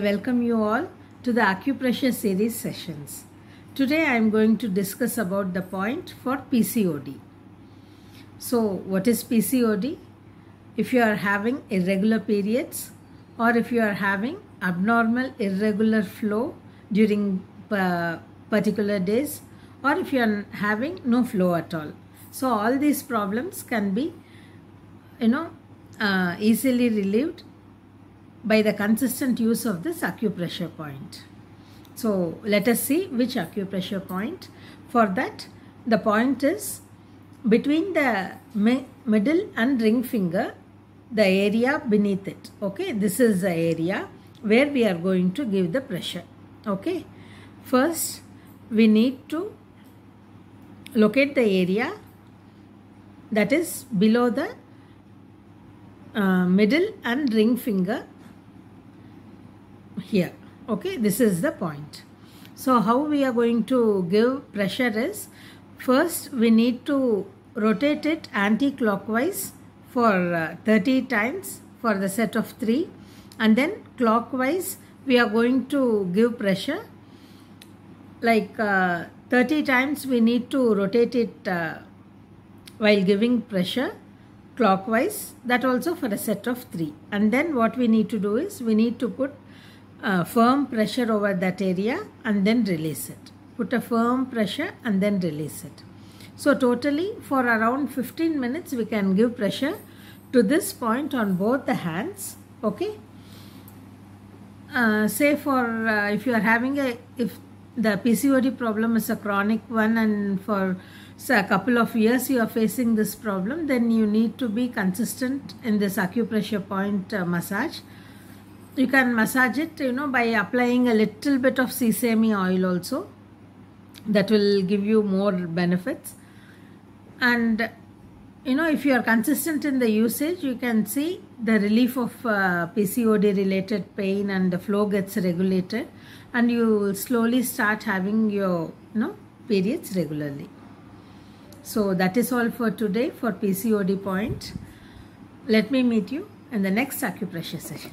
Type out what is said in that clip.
I welcome you all to the acupressure series sessions. Today I am going to discuss about the point for PCOD. So, what is PCOD? If you are having irregular periods or if you are having abnormal irregular flow during uh, particular days or if you are having no flow at all. So, all these problems can be you know uh, easily relieved by the consistent use of this acupressure point. So let us see which acupressure point. For that the point is between the mi- middle and ring finger the area beneath it. Okay, this is the area where we are going to give the pressure. Okay, first we need to locate the area that is below the uh, middle and ring finger here. Okay this is the point. So how we are going to give pressure is first we need to rotate it anti-clockwise for uh, 30 times for the set of 3 and then clockwise we are going to give pressure. Like uh, 30 times we need to rotate it uh, while giving pressure clockwise. That also for a set of 3 and then what we need to do is we need to put firm pressure over that area and then release it. Put a firm pressure and then release it. So totally for around 15 minutes we can give pressure to this point on both the hands. Okay. Uh, say for uh, if you are having a if the PCOD problem is a chronic one and for say a couple of years you are facing this problem then you need to be consistent in this acupressure point uh, massage you can massage it you know by applying a little bit of sesame oil also. That will give you more benefits. And you know if you are consistent in the usage you can see the relief of uh, pcod related pain and the flow gets regulated. And you will slowly start having your you know periods regularly. So that is all for today for pcod point. Let me meet you in the next acupressure session